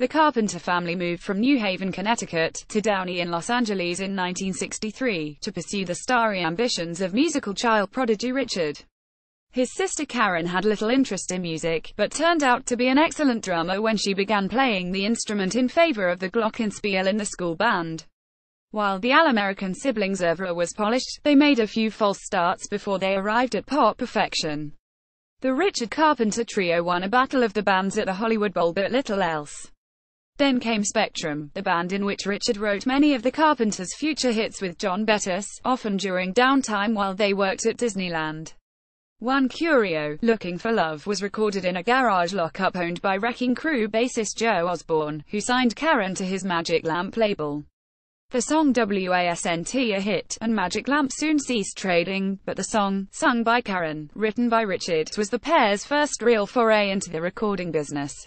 The Carpenter family moved from New Haven, Connecticut, to Downey in Los Angeles in 1963, to pursue the starry ambitions of musical child prodigy Richard. His sister Karen had little interest in music, but turned out to be an excellent drummer when she began playing the instrument in favor of the glockenspiel in the school band. While the All-American siblings' oeuvre was polished, they made a few false starts before they arrived at pop perfection. The Richard Carpenter Trio won a Battle of the Bands at the Hollywood Bowl but little else. Then came Spectrum, the band in which Richard wrote many of the Carpenters' future hits with John Bettis, often during downtime while they worked at Disneyland. One Curio, Looking for Love was recorded in a garage lockup owned by Wrecking Crew bassist Joe Osborn, who signed Karen to his Magic Lamp label. The song WASNT a hit, and Magic Lamp soon ceased trading, but the song, sung by Karen, written by Richard, was the pair's first real foray into the recording business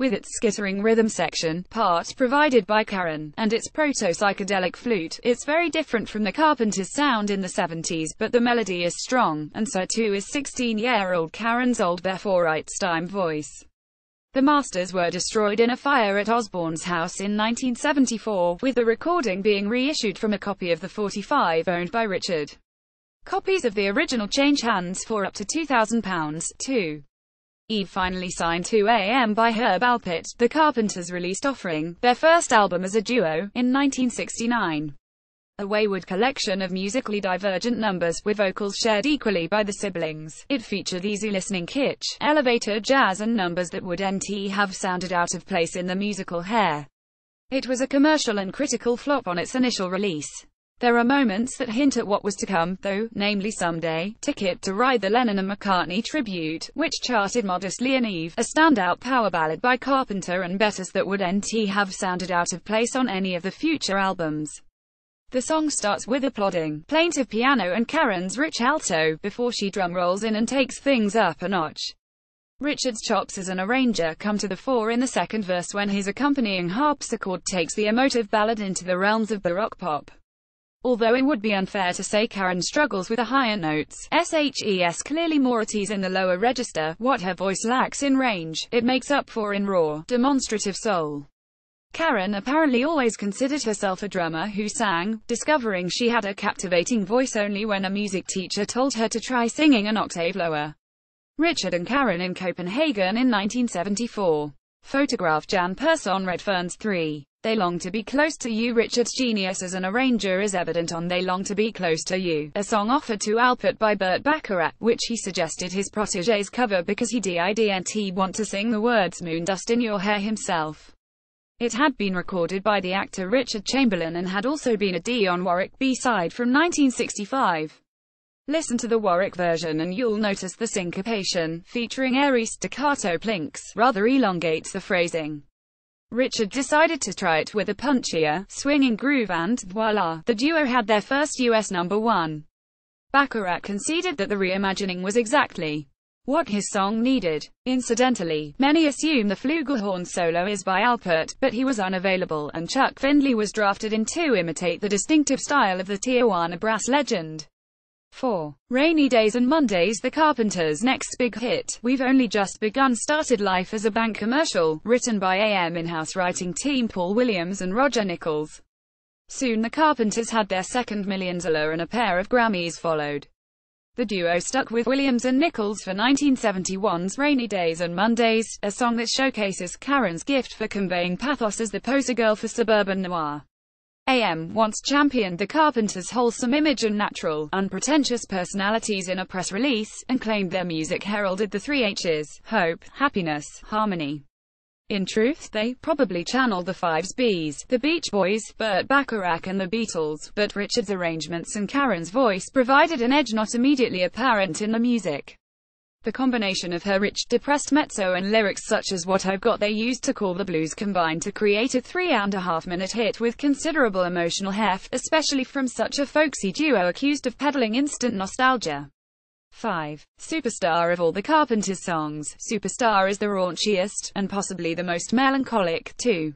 with its skittering rhythm section, part provided by Karen, and its proto-psychedelic flute, it's very different from the Carpenters' sound in the 70s, but the melody is strong, and so too is 16-year-old Karen's old Orright-Stein voice. The masters were destroyed in a fire at Osborn's house in 1974, with the recording being reissued from a copy of the 45 owned by Richard. Copies of the original change hands for up to £2,000, too. Eve finally signed 2AM by Herb Alpert, the Carpenters released Offering, their first album as a duo, in 1969. A wayward collection of musically divergent numbers, with vocals shared equally by the siblings. It featured easy listening kitsch, elevator jazz and numbers that would NT have sounded out of place in the musical Hair. It was a commercial and critical flop on its initial release. There are moments that hint at what was to come, though, namely Someday, Ticket to Ride the Lennon and McCartney tribute, which charted modestly in Eve, a standout power ballad by Carpenter and Bettis that would NT have sounded out of place on any of the future albums. The song starts with a plodding, plaintive piano and Karen's rich alto, before she drum rolls in and takes things up a notch. Richard's chops as an arranger come to the fore in the second verse when his accompanying harpsichord takes the emotive ballad into the realms of baroque pop. Although it would be unfair to say Karen struggles with the higher notes, SHES clearly more at ease in the lower register, what her voice lacks in range, it makes up for in raw, demonstrative soul. Karen apparently always considered herself a drummer who sang, discovering she had a captivating voice only when a music teacher told her to try singing an octave lower. Richard and Karen in Copenhagen in 1974. Photograph Jan Persson Redfern's 3. They long to be close to you. Richard's genius as an arranger is evident on They Long to Be Close to You, a song offered to Alpert by Burt Bacharach, which he suggested his proteges cover because he didn't want to sing the words Moon Dust in Your Hair himself. It had been recorded by the actor Richard Chamberlain and had also been a Dionne Warwick B-side from 1965. Listen to the Warwick version and you'll notice the syncopation, featuring airy staccato plinks, rather elongates the phrasing. Richard decided to try it with a punchier, swinging groove and, voila, the duo had their first US number one. Bacharach conceded that the reimagining was exactly what his song needed. Incidentally, many assume the flugelhorn solo is by Alpert, but he was unavailable, and Chuck Findley was drafted in to imitate the distinctive style of the Tijuana brass legend. 4. Rainy Days and Mondays The Carpenters' next big hit, We've Only Just Begun started life as a bank commercial, written by AM in-house writing team Paul Williams and Roger Nichols. Soon the Carpenters had their second million dollar and a pair of Grammys followed. The duo stuck with Williams and Nichols for 1971's Rainy Days and Mondays, a song that showcases Karen's gift for conveying pathos as the poster girl for suburban noir. AM once championed the Carpenters' wholesome image and natural, unpretentious personalities in a press release, and claimed their music heralded the three H's, hope, happiness, harmony. In truth, they probably channeled the Fives B's, the Beach Boys, Burt Bacharach and the Beatles, but Richard's arrangements and Karen's voice provided an edge not immediately apparent in the music. The combination of her rich, depressed mezzo and lyrics such as What I've Got they used to call the blues combined to create a three and a half minute hit with considerable emotional heft, especially from such a folksy duo accused of peddling instant nostalgia. 5. Superstar of all the Carpenters songs, Superstar is the raunchiest, and possibly the most melancholic, too.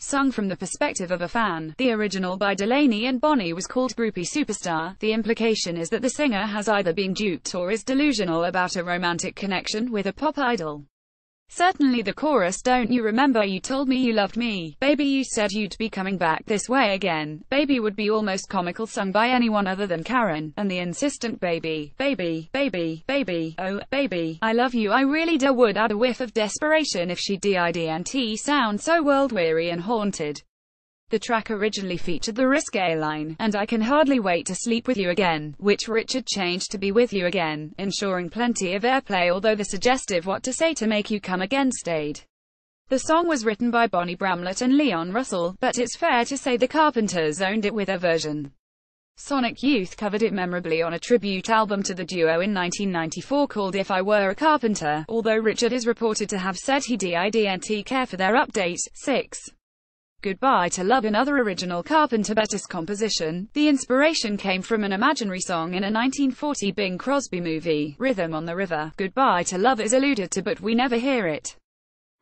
Sung from the perspective of a fan, the original by Delaney and Bonnie was called Groupie Superstar. The implication is that the singer has either been duped or is delusional about a romantic connection with a pop idol. Certainly the chorus Don't you remember you told me you loved me, baby you said you'd be coming back this way again, baby would be almost comical sung by anyone other than Karen, and the insistent baby, baby, baby, baby, oh, baby, I love you. I really do would add a whiff of desperation if she didn't sound so world-weary and haunted. The track originally featured the Risque line, and I can hardly wait to sleep with you again, which Richard changed to be with you again, ensuring plenty of airplay although the suggestive what to say to make you come again stayed. The song was written by Bonnie Bramlett and Leon Russell, but it's fair to say the Carpenters owned it with their version. Sonic Youth covered it memorably on a tribute album to the duo in 1994 called If I Were a Carpenter, although Richard is reported to have said he didn't care for their update. 6. Goodbye to Love another original Carpenter Bettis composition. The inspiration came from an imaginary song in a 1940 Bing Crosby movie, Rhythm on the River. Goodbye to Love is alluded to but we never hear it.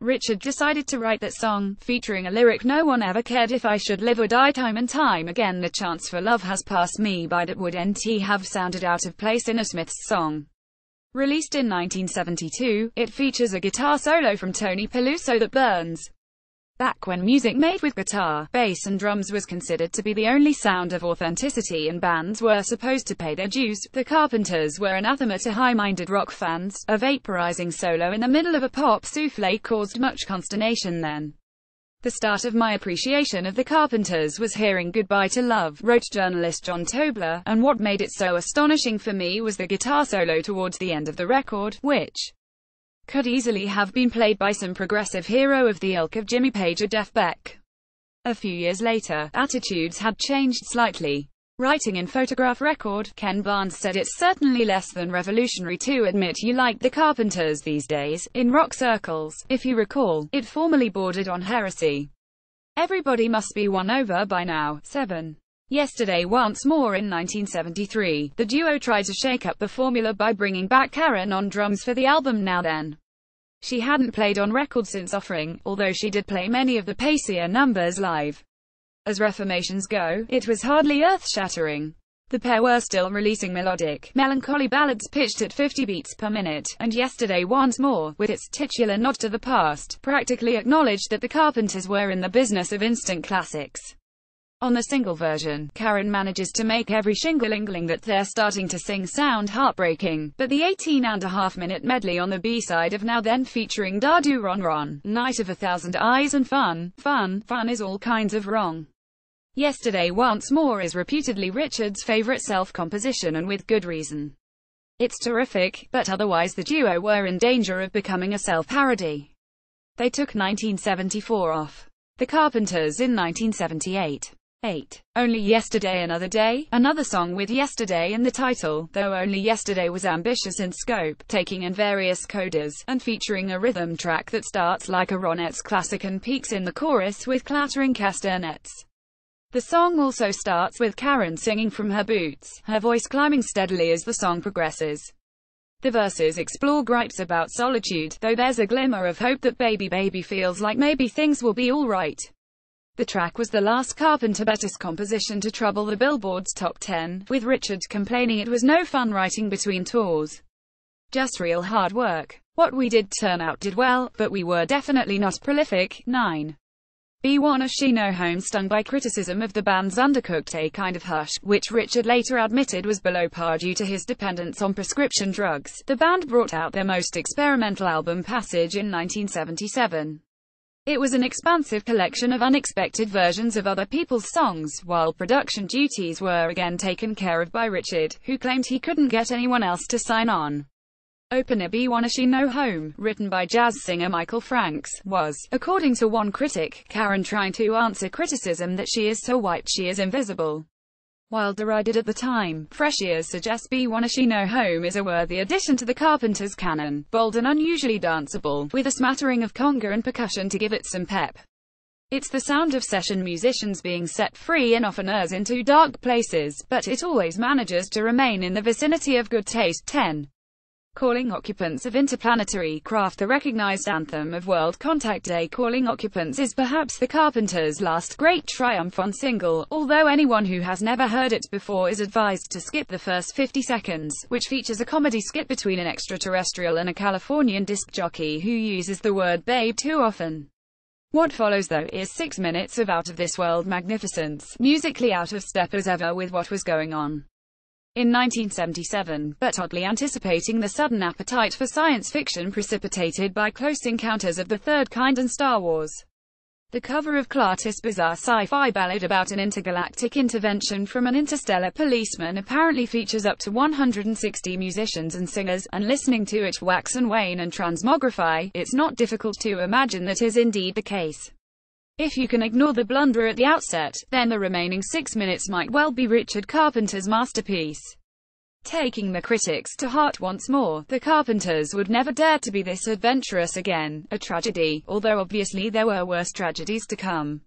Richard decided to write that song, featuring a lyric no one ever cared if I should live or die time and time again the chance for love has passed me by that would NT have sounded out of place in a Smiths song. Released in 1972, it features a guitar solo from Tony Peluso that burns. Back when music made with guitar, bass and drums was considered to be the only sound of authenticity and bands were supposed to pay their dues, the Carpenters were anathema to high-minded rock fans. A vaporizing solo in the middle of a pop souffle caused much consternation then. The start of my appreciation of the Carpenters was hearing Goodbye to Love, wrote journalist John Tobler, and what made it so astonishing for me was the guitar solo towards the end of the record, which could easily have been played by some progressive hero of the ilk of Jimmy Page or Jeff Beck. A few years later, attitudes had changed slightly. Writing in Phonograph Record, Ken Barnes said it's certainly less than revolutionary to admit you like the Carpenters these days. In rock circles, if you recall, it formerly bordered on heresy. Everybody must be won over by now. 7. Yesterday once more in 1973, the duo tried to shake up the formula by bringing back Karen on drums for the album Now Then. She hadn't played on record since Offering, although she did play many of the pacier numbers live. As reformations go, it was hardly earth-shattering. The pair were still releasing melodic, melancholy ballads pitched at 50 beats per minute, and Yesterday Once More, with its titular nod to the past, practically acknowledged that the Carpenters were in the business of instant classics. On the single version, Karen manages to make every shingling that they're starting to sing sound heartbreaking, but the 18 and a half minute medley on the B-side of Now Then featuring Da Doo Ron Ron, Night of a Thousand Eyes and Fun, Fun, Fun is all kinds of wrong. Yesterday Once More is reputedly Richard's favorite self-composition and with good reason. It's terrific, but otherwise the duo were in danger of becoming a self-parody. They took 1974 off. The Carpenters in 1978. 8. Only Yesterday Another Day, another song with Yesterday in the title, though Only Yesterday was ambitious in scope, taking in various codas, and featuring a rhythm track that starts like a Ronettes classic and peaks in the chorus with clattering castanets. The song also starts with Karen singing from her boots, her voice climbing steadily as the song progresses. The verses explore gripes about solitude, though there's a glimmer of hope that Baby Baby feels like maybe things will be alright. The track was the last Carpenter Bettis composition to trouble the Billboard's top 10, with Richard complaining it was no fun writing between tours. Just real hard work. What we did turn out did well, but we were definitely not prolific. 9. B'wana She No Home stung by criticism of the band's undercooked A Kind of Hush, which Richard later admitted was below par due to his dependence on prescription drugs. The band brought out their most experimental album Passage in 1977. It was an expansive collection of unexpected versions of other people's songs, while production duties were again taken care of by Richard, who claimed he couldn't get anyone else to sign on. B'wana She No Home, written by jazz singer Michael Franks, was, according to one critic, Karen trying to answer criticism that she is so white she is invisible. While derided at the time, Fresh Ears suggest B'wana Home is a worthy addition to the Carpenters' canon, bold and unusually danceable, with a smattering of conga and percussion to give it some pep. It's the sound of session musicians being set free and often errs into dark places, but it always manages to remain in the vicinity of good taste. 10. Calling occupants of interplanetary craft the recognized anthem of World Contact Day. Calling occupants is perhaps the Carpenters' last great triumph on single, although anyone who has never heard it before is advised to skip the first 50 seconds, which features a comedy skit between an extraterrestrial and a Californian disc jockey who uses the word babe too often. What follows though is six minutes of out-of-this-world magnificence, musically out of step as ever with what was going on in 1977, but oddly anticipating the sudden appetite for science fiction precipitated by Close Encounters of the Third Kind and Star Wars. The cover of Klaatu's bizarre sci-fi ballad about an intergalactic intervention from an interstellar policeman apparently features up to 160 musicians and singers, and listening to it wax and wane and transmogrify, it's not difficult to imagine that is indeed the case. If you can ignore the blunder at the outset, then the remaining six minutes might well be Richard Carpenter's masterpiece. Taking the critics to heart once more, the Carpenters would never dare to be this adventurous again, a tragedy, although obviously there were worse tragedies to come.